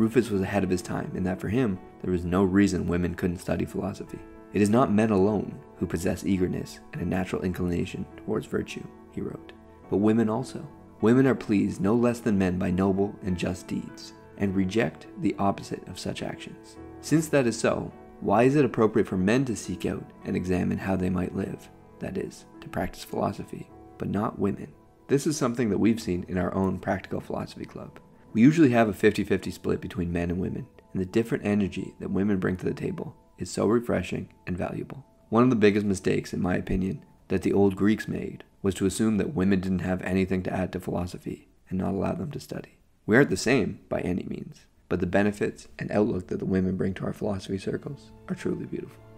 Rufus was ahead of his time in that for him, there was no reason women couldn't study philosophy. It is not men alone who possess eagerness and a natural inclination towards virtue, he wrote, but women also. Women are pleased no less than men by noble and just deeds, and reject the opposite of such actions. Since that is so, why is it appropriate for men to seek out and examine how they might live, that is, to practice philosophy, but not women? This is something that we've seen in our own Practical Philosophy Club. We usually have a 50 50 split between men and women, and the different energy that women bring to the table is so refreshing and valuable. One of the biggest mistakes, in my opinion, that the old Greeks made was to assume that women didn't have anything to add to philosophy and not allow them to study. We aren't the same by any means, but the benefits and outlook that the women bring to our philosophy circles are truly beautiful.